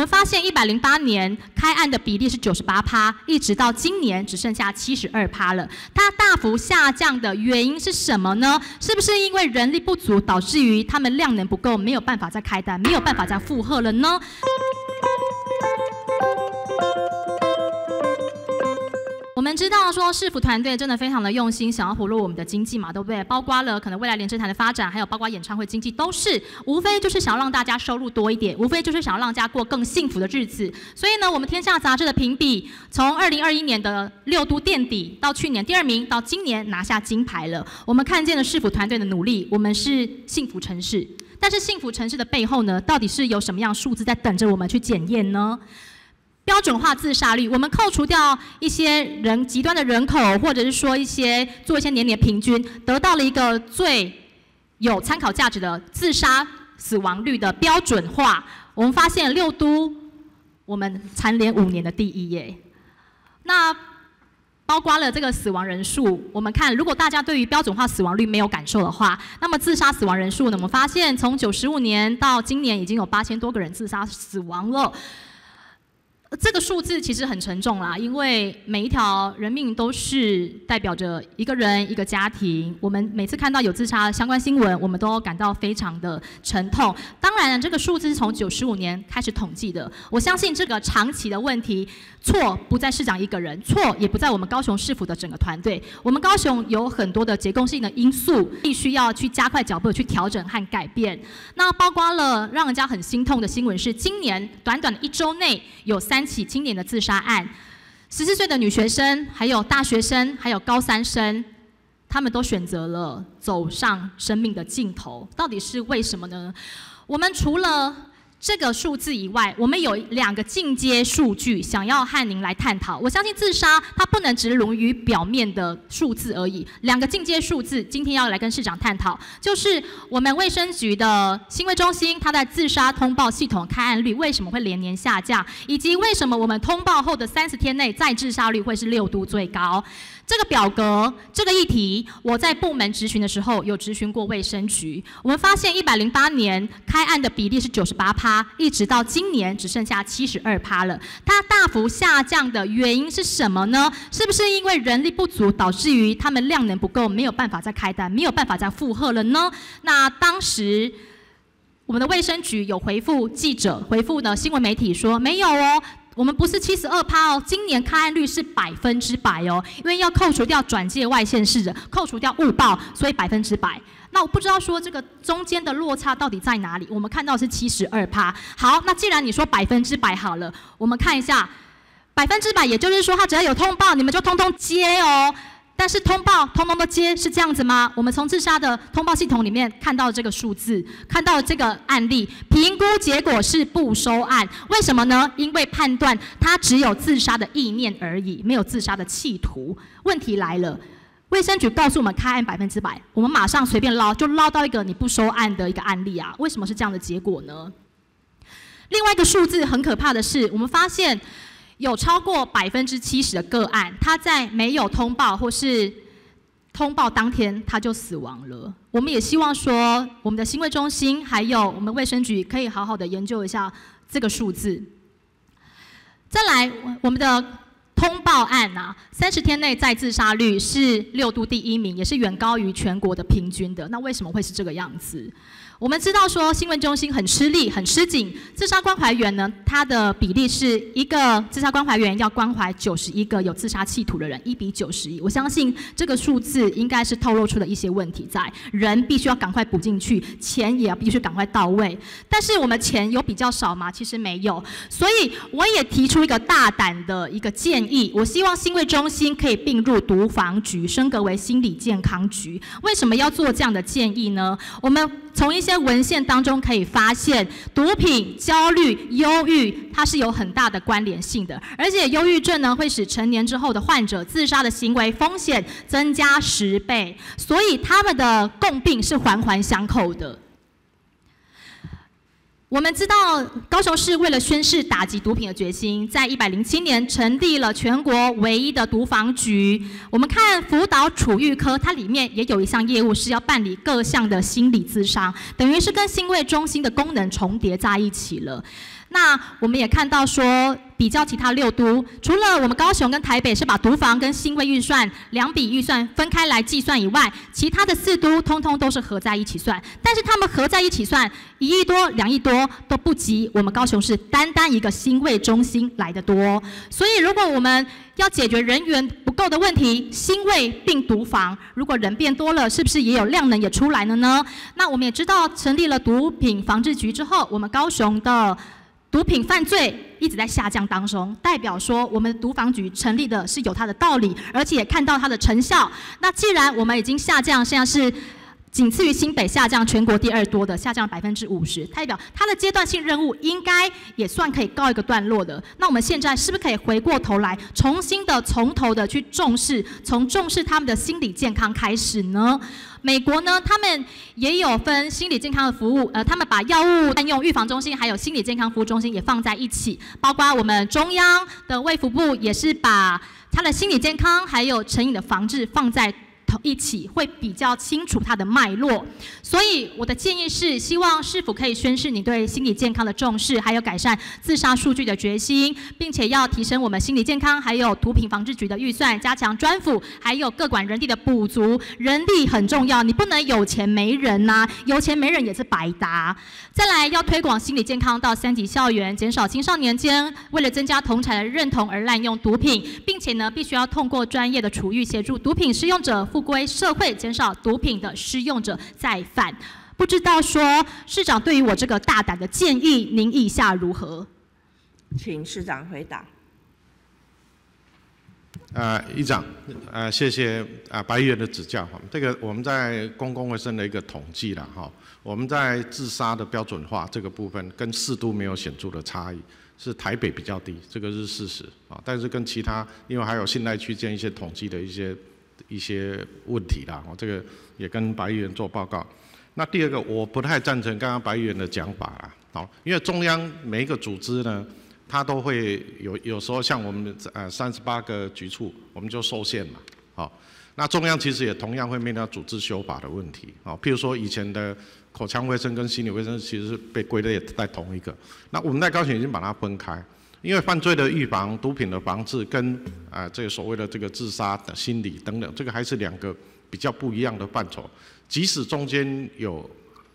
我们发现一百零八年开案的比例是九十八趴，一直到今年只剩下七十二趴了。它大幅下降的原因是什么呢？是不是因为人力不足导致于他们量能不够，没有办法再开单，没有办法再负荷了呢？我们知道说市府团队真的非常的用心，想要活络我们的经济嘛，对不对？包括了可能未来连车坛的发展，还有包括演唱会经济，都是无非就是想要让大家收入多一点，无非就是想要让大家过更幸福的日子。所以呢，我们天下杂志的评比，从二零二一年的六都垫底，到去年第二名，到今年拿下金牌了。我们看见了市府团队的努力，我们是幸福城市。但是幸福城市的背后呢，到底是有什么样数字在等着我们去检验呢？标准化自杀率，我们扣除掉一些人极端的人口，或者是说一些做一些年年平均，得到了一个最有参考价值的自杀死亡率的标准化。我们发现六都我们蝉联五年的第一耶。那包括了这个死亡人数，我们看如果大家对于标准化死亡率没有感受的话，那么自杀死亡人数呢？我们发现从九十五年到今年已经有八千多个人自杀死亡了。这个数字其实很沉重啦，因为每一条人命都是代表着一个人、一个家庭。我们每次看到有自杀相关新闻，我们都感到非常的沉痛。当然，这个数字是从九十五年开始统计的。我相信这个长期的问题，错不在市长一个人，错也不在我们高雄市府的整个团队。我们高雄有很多的结构性的因素，必须要去加快脚步去调整和改变。那包括了让人家很心痛的新闻是，今年短短的一周内有三。起青年的自杀案，十四岁的女学生，还有大学生，还有高三生，他们都选择了走上生命的尽头，到底是为什么呢？我们除了。这个数字以外，我们有两个进阶数据想要和您来探讨。我相信自杀它不能只沦于表面的数字而已。两个进阶数字，今天要来跟市长探讨，就是我们卫生局的新卫中心，它在自杀通报系统开案率为什么会连年下降，以及为什么我们通报后的三十天内再自杀率会是六度最高。这个表格，这个议题，我在部门质询的时候有质询过卫生局。我们发现，一百零八年开案的比例是九十八趴，一直到今年只剩下七十二趴了。它大幅下降的原因是什么呢？是不是因为人力不足导致于他们量能不够，没有办法再开单，没有办法再负荷了呢？那当时我们的卫生局有回复记者，回复呢新闻媒体说没有哦。我们不是七十二趴哦，今年开案率是百分之百哦，因为要扣除掉转介外县市的，扣除掉误报，所以百分之百。那我不知道说这个中间的落差到底在哪里？我们看到是七十二趴。好，那既然你说百分之百好了，我们看一下百分之百，也就是说他只要有通报，你们就通通接哦。但是通报通通都接是这样子吗？我们从自杀的通报系统里面看到这个数字，看到这个案例，评估结果是不收案。为什么呢？因为判断他只有自杀的意念而已，没有自杀的企图。问题来了，卫生局告诉我们开案百分之百，我们马上随便捞就捞到一个你不收案的一个案例啊？为什么是这样的结果呢？另外一个数字很可怕的是，我们发现。有超过百分之七十的个案，他在没有通报或是通报当天他就死亡了。我们也希望说，我们的新卫中心还有我们卫生局可以好好的研究一下这个数字。再来，我们的通报案啊，三十天内再自杀率是六度第一名，也是远高于全国的平均的。那为什么会是这个样子？我们知道说新闻中心很吃力、很吃紧，自杀关怀员呢，它的比例是一个自杀关怀员要关怀九十一个有自杀企图的人，一比九十一。我相信这个数字应该是透露出了一些问题在，人必须要赶快补进去，钱也要必须赶快到位。但是我们钱有比较少吗？其实没有，所以我也提出一个大胆的一个建议，我希望新卫中心可以并入毒防局，升格为心理健康局。为什么要做这样的建议呢？我们从一些文献当中可以发现，毒品、焦虑、忧郁，它是有很大的关联性的，而且忧郁症呢会使成年之后的患者自杀的行为风险增加十倍，所以他们的共病是环环相扣的。我们知道高雄市为了宣誓打击毒品的决心，在一百零七年成立了全国唯一的毒防局。我们看辅导处育科，它里面也有一项业务是要办理各项的心理咨商，等于是跟新卫中心的功能重叠在一起了。那我们也看到说，比较其他六都，除了我们高雄跟台北是把毒房跟新卫预算两笔预算分开来计算以外，其他的四都通通都是合在一起算。但是他们合在一起算一亿多、两亿多都不及我们高雄市单单一个新卫中心来的多。所以如果我们要解决人员不够的问题，新卫病毒房如果人变多了，是不是也有量能也出来了呢？那我们也知道，成立了毒品防治局之后，我们高雄的毒品犯罪一直在下降当中，代表说我们毒防局成立的是有它的道理，而且也看到它的成效。那既然我们已经下降，现在是。仅次于新北下降全国第二多的，下降百分之五十，代表它的阶段性任务应该也算可以告一个段落的。那我们现在是不是可以回过头来，重新的从头的去重视，从重视他们的心理健康开始呢？美国呢，他们也有分心理健康的服务，呃，他们把药物滥用预防中心还有心理健康服务中心也放在一起，包括我们中央的卫福部也是把他的心理健康还有成瘾的防治放在。一起会比较清楚它的脉络，所以我的建议是，希望是否可以宣示你对心理健康的重视，还有改善自杀数据的决心，并且要提升我们心理健康还有毒品防治局的预算，加强专辅，还有各管人力的补足，人力很重要，你不能有钱没人呐，有钱没人也是白搭。再来要推广心理健康到三级校园，减少青少年间为了增加同产的认同而滥用毒品，并且呢，必须要通过专业的处遇协助毒品使用者复归社会，减少毒品的使用者再犯。不知道说市长对于我这个大胆的建议，您意下如何？请市长回答。呃，议长，呃，谢谢啊白议员的指教哈。这个我们在公共卫生的一个统计了哈，我们在自杀的标准化这个部分跟四都没有显著的差异，是台北比较低，这个是事实啊。但是跟其他，因为还有信赖区间一些统计的一些一些问题啦，我这个也跟白议员做报告。那第二个，我不太赞成刚刚白议员的讲法啦，好，因为中央每一个组织呢。它都会有有时候像我们呃三十八个局处，我们就受限嘛，好，那中央其实也同样会面临到组织修法的问题，好，譬如说以前的口腔卫生跟心理卫生其实是被归类在同一个，那我们在高雄已经把它分开，因为犯罪的预防、毒品的防治跟啊这个所谓的这个自杀的心理等等，这个还是两个比较不一样的范畴，即使中间有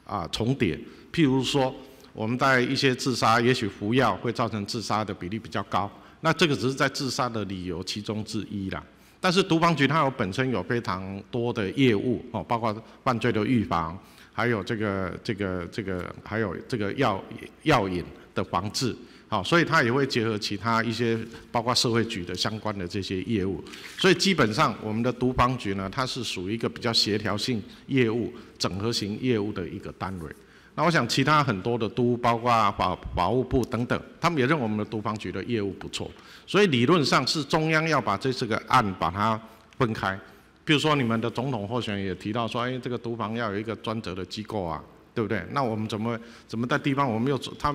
啊重叠，譬如说。我们在一些自杀，也许服药会造成自杀的比例比较高，那这个只是在自杀的理由其中之一啦。但是毒防局它有本身有非常多的业务哦，包括犯罪的预防，还有这个这个这个，还有这个药药瘾的防治，好，所以它也会结合其他一些包括社会局的相关的这些业务。所以基本上我们的毒防局呢，它是属于一个比较协调性业务、整合型业务的一个单位。那我想，其他很多的都，包括法法务部等等，他们也认为我们的都方局的业务不错，所以理论上是中央要把这四个案把它分开。比如说，你们的总统候选人也提到说，哎，这个都方要有一个专责的机构啊，对不对？那我们怎么怎么在地方，我们又他，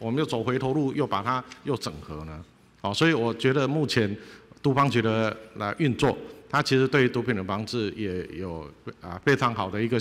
我们又走回头路，又把它又整合呢？好，所以我觉得目前都方局的来运作，它其实对于毒品的防治也有啊非常好的一个。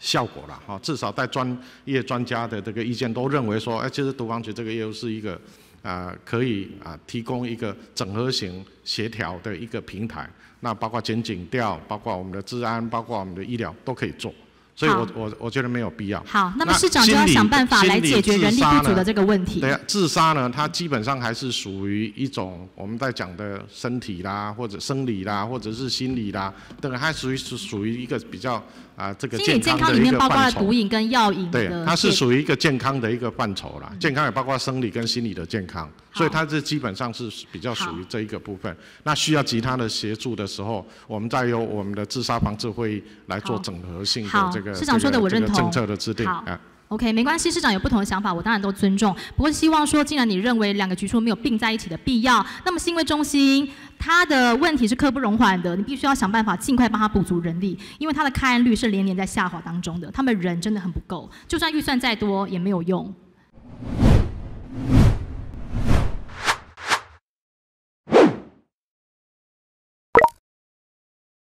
效果了哈，至少在专业专家的这个意见都认为说，哎，其实毒防局这个业务是一个啊，可以啊提供一个整合型协调的一个平台。那包括检警调，包括我们的治安，包括我们的医疗都可以做。所以我我我觉得没有必要。好，那么市长就要想办法来解决人力不足的这个问题。对啊，自杀呢，它基本上还是属于一种我们在讲的身体啦，或者生理啦，或者是心理啦，等它属于是属于一个比较啊这个健康里面包括了。毒瘾跟药瘾。对，它是属于一个健康的一个范畴啦。健康也包括生理跟心理的健康，所以它是基本上是比较属于这一个部分。那需要其他的协助的时候，我们再由我们的自杀防治会议来做整合性的这。市长说的我认同。政策的制定。好，OK，没关系。市长有不同的想法，我当然都尊重。不过希望说，既然你认为两个局处没有并在一起的必要，那么新贵中心它的问题是刻不容缓的，你必须要想办法尽快帮他补足人力，因为他的开案率是连年在下滑当中的，他们人真的很不够，就算预算再多也没有用。